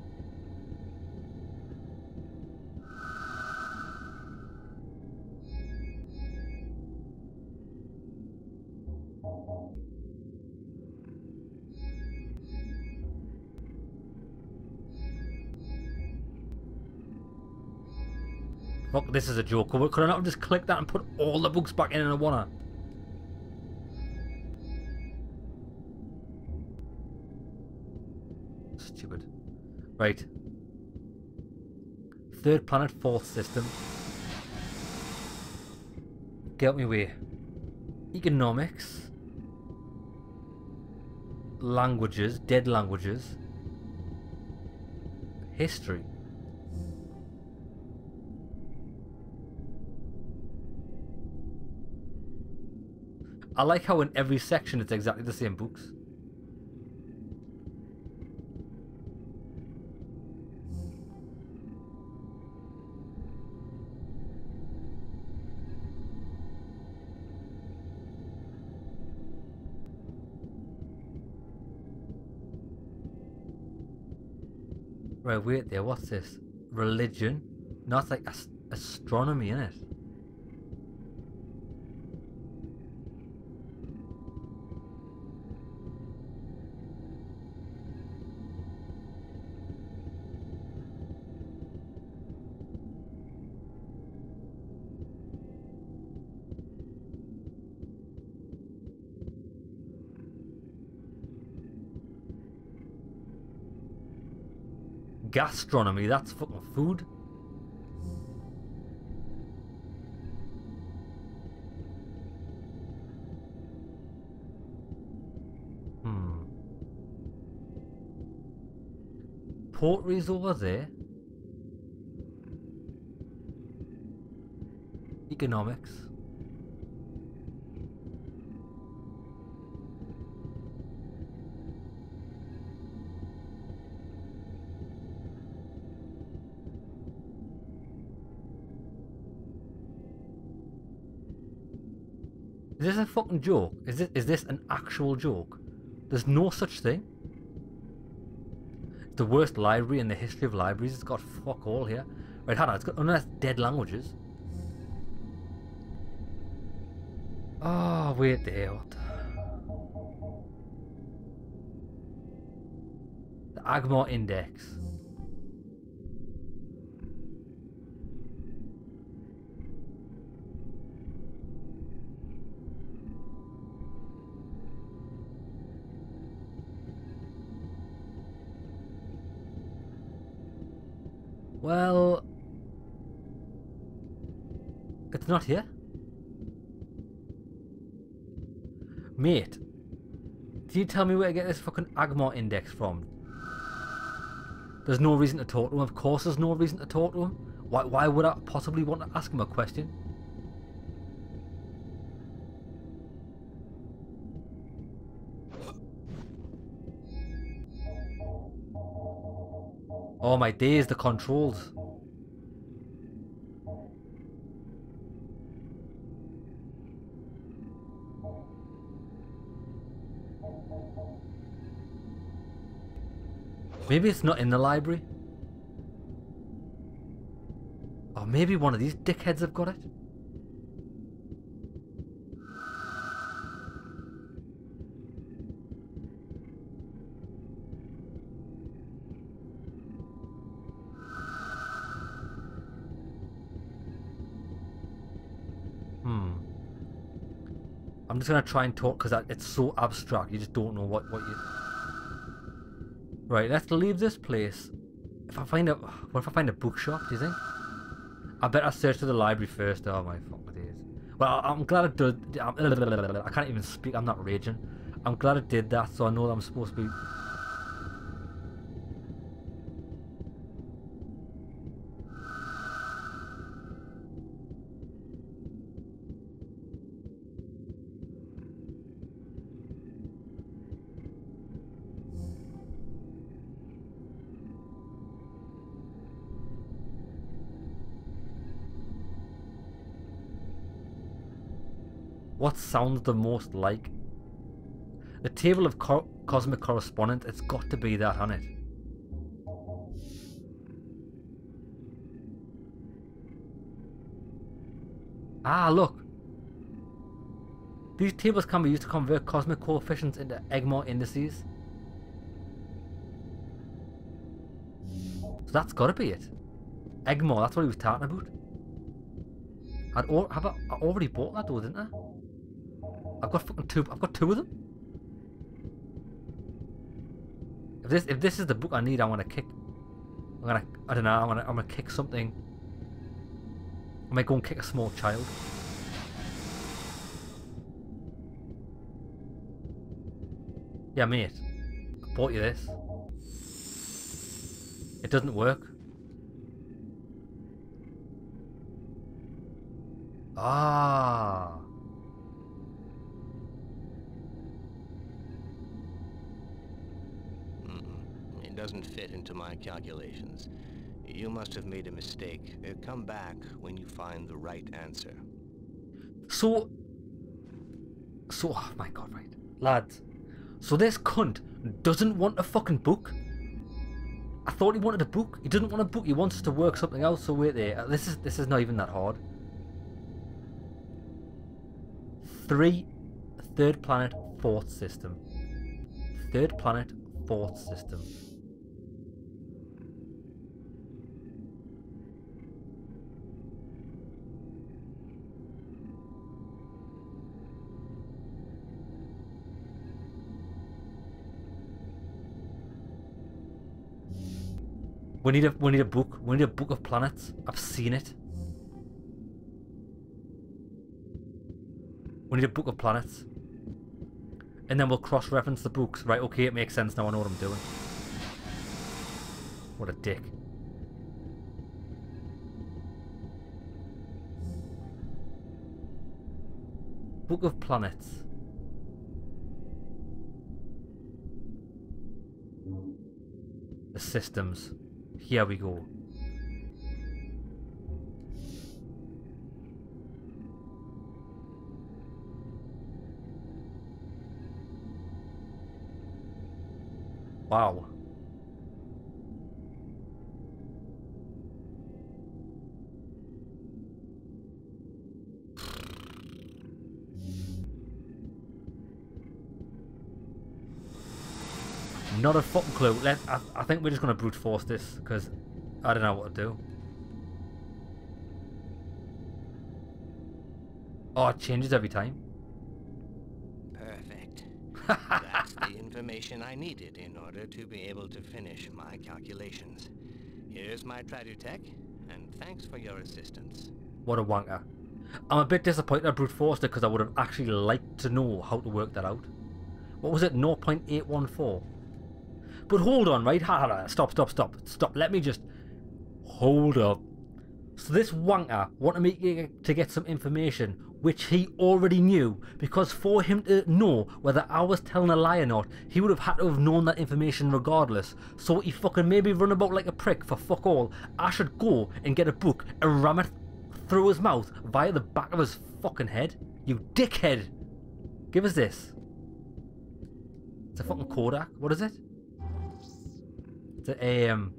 Fuck, this is a joke. Could I not have just clicked that and put all the books back in in a one? Stupid. Right. Third planet, fourth system. Get me way. Economics. Languages, dead languages. History. I like how in every section it's exactly the same books. Right, wait there, what's this? Religion? No, it's like ast astronomy, in it? Gastronomy, that's fucking food. Hmm. Over there. Economics. Is this a fucking joke? Is this is this an actual joke? There's no such thing. The worst library in the history of libraries. It's got fuck all here. Right, hold on. It's got unless dead languages. Oh, wait there. What the... the Agmar Index. Well, it's not here. Mate, do you tell me where to get this fucking Agmar index from? There's no reason to talk to him. Of course there's no reason to talk to him. Why, why would I possibly want to ask him a question? Oh my days, the controls. Maybe it's not in the library. Or maybe one of these dickheads have got it. I'm just gonna try and talk because it's so abstract. You just don't know what what you. Right, let's leave this place. If I find a, what if I find a bookshop? Do you think? I better search to the library first. Oh my fuck days. Well, I'm glad I did. I'm, I can't even speak. I'm not raging. I'm glad I did that, so I know that I'm supposed to be. What sounds the most like? The table of co cosmic correspondent, it's got to be that, hasn't it? Ah, look. These tables can be used to convert cosmic coefficients into Egmont indices. So that's got to be it. Egmont, that's what he was talking about. I'd al have I, I already bought that though, didn't I? I've got fucking two. I've got two of them. If this if this is the book I need, I want to kick. I'm gonna. I don't know. I'm gonna. I'm gonna kick something. I might go and kick a small child. Yeah, mate. I bought you this. It doesn't work. Ah. Doesn't fit into my calculations. You must have made a mistake. Uh, come back when you find the right answer. So, so, oh my god, right, lads. So this cunt doesn't want a fucking book. I thought he wanted a book. He doesn't want a book. He wants us to work something else. So wait there. This is this is not even that hard. Three, third planet, fourth system. Third planet, fourth system. We need a we need a book. We need a book of planets. I've seen it. We need a book of planets. And then we'll cross-reference the books. Right, okay, it makes sense now. I know what I'm doing. What a dick. Book of Planets. The systems. Here we go. Wow. Not a fucking clue. Let I, I think we're just gonna brute force this because I don't know what to do. Oh, it changes every time. Perfect. That's the information I needed in order to be able to finish my calculations. Here's my Tradutech, and thanks for your assistance. What a wanker. I'm a bit disappointed I brute forced it because I would have actually liked to know how to work that out. What was it? 0.814? But hold on, right? Ha, ha, ha. Stop, stop, stop, stop. Let me just hold up. So this wanker wanted me to get some information which he already knew because for him to know whether I was telling a lie or not, he would have had to have known that information regardless. So he fucking made me run about like a prick for fuck all. I should go and get a book and ram it through his mouth via the back of his fucking head. You dickhead! Give us this. It's a fucking Kodak. What is it? A um.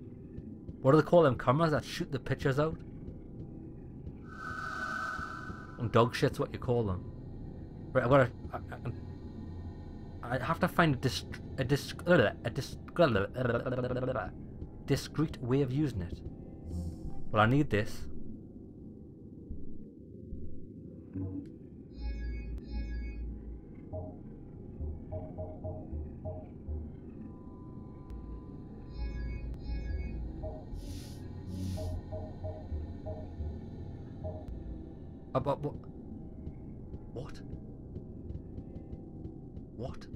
What do they call them cameras that shoot the pictures out? And dog shit's what you call them. Right, I've got to. I, I, I have to find a dis a dis a dis discreet way of using it. Well, I need this. About what? What? What?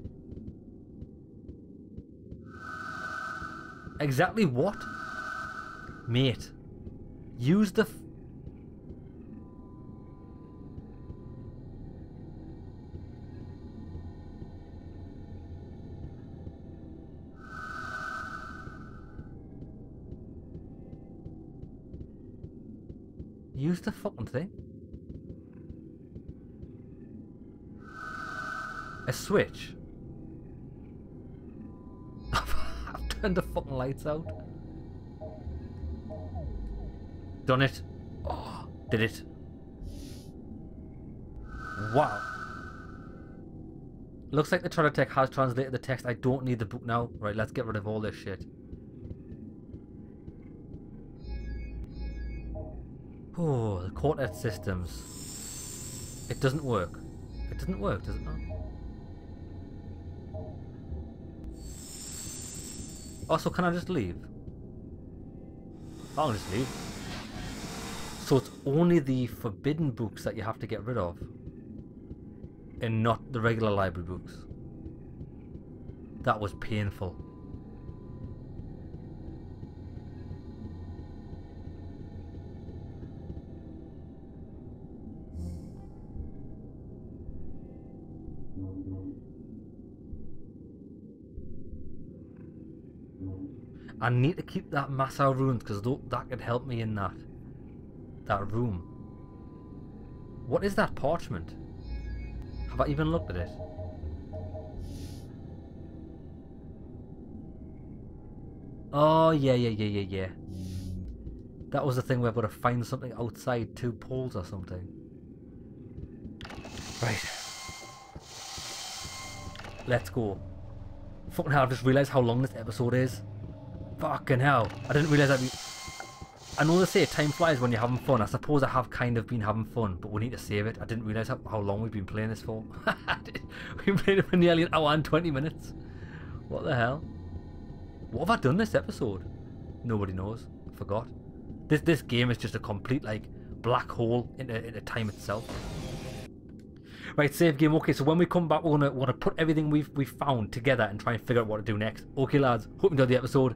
Exactly what? Mate. Use the... F Use the fucking thing. A switch. I've turned the fucking lights out. Done it. Oh, did it. Wow. Looks like the Tech has translated the text. I don't need the book now. Right, let's get rid of all this shit. Oh, the quartet systems. It doesn't work. It doesn't work, does it not? Also, can I just leave? I'll just leave. So it's only the forbidden books that you have to get rid of. And not the regular library books. That was painful. I need to keep that Massa runes because that could help me in that that room. What is that parchment? Have I even looked at it? Oh yeah yeah yeah yeah yeah. That was the thing where I've got to find something outside two poles or something. Right. Let's go. Fucking hell, I've just realised how long this episode is. Fucking hell. I didn't realise that we... I know they say time flies when you're having fun. I suppose I have kind of been having fun, but we need to save it. I didn't realise how, how long we've been playing this for. we've been playing it for nearly an hour and 20 minutes. What the hell? What have I done this episode? Nobody knows. I forgot. This this game is just a complete like black hole into, into time itself. Right, save game. Okay, so when we come back, we're gonna want to put everything we've we found together and try and figure out what to do next. Okay, lads. Hope you enjoyed the episode.